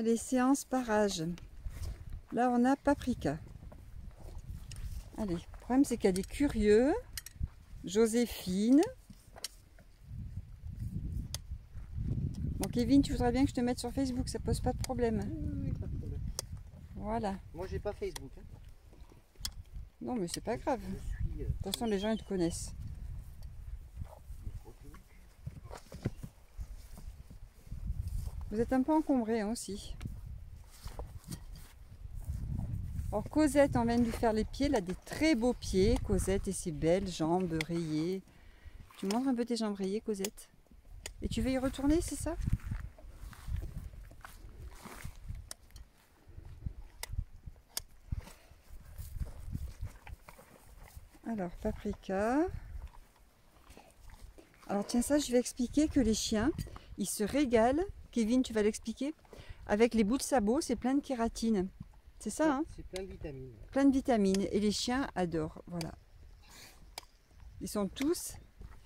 Allez, séance parage. Là, on a paprika. Allez, le problème, c'est qu'il y a des curieux. Joséphine. Bon, Kevin, tu voudrais bien que je te mette sur Facebook, ça pose pas de problème. Oui, pas de problème. Voilà. Moi, j'ai pas Facebook. hein. Non, mais c'est pas grave. Suis. euh, De toute façon, les gens, ils te connaissent. Vous êtes un peu encombré hein, aussi. Alors Cosette, on vient de lui faire les pieds. Elle a des très beaux pieds, Cosette, et ses belles jambes rayées. Tu montres un peu tes jambes rayées, Cosette? Et tu veux y retourner, c'est ça? Alors, paprika. Alors tiens, ça, je vais expliquer que les chiens, ils se régalent. Kevin, tu vas l'expliquer Avec les bouts de sabot, c'est plein de kératine. C'est ça, hein? C'est plein de vitamines. Plein de vitamines. Et les chiens adorent. Voilà. Ils sont tous,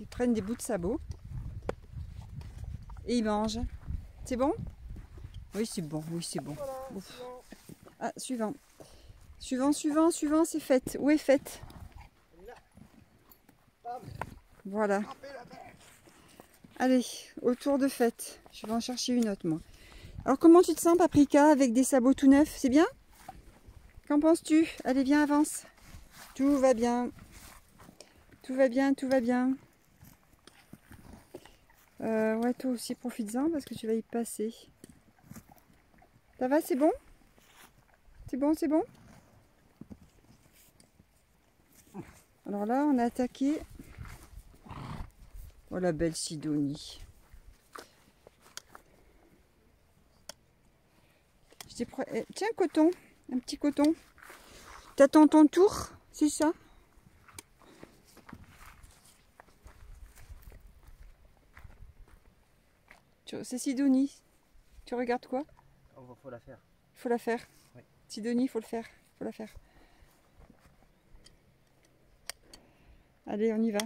ils prennent des bouts de sabot. Et ils mangent. C'est bon? Oui, c'est bon. Oui, c'est bon. Ouf. Ah, suivant. Suivant, suivant, suivant, c'est fait. Où est faite? Voilà. Allez, autour de fête. Je vais en chercher une autre, moi. Alors, comment tu te sens, Paprika, avec des sabots tout neufs? C'est bien? Qu'en penses-tu? Allez, viens, avance. Tout va bien. Tout va bien, tout va bien. Euh, ouais, toi aussi, profites-en parce que tu vas y passer. Ça va, c'est bon? C'est bon, c'est bon? Alors là, on a attaqué Oh la belle Sidonie. Eh, Tiens, coton, un petit coton. T'attends ton tour, c'est ça? C'est Sidonie. Tu regardes quoi? On va faut la faire. Il faut la faire. Oui. Sidonie, il faut le faire. faut la faire. Allez, on y va.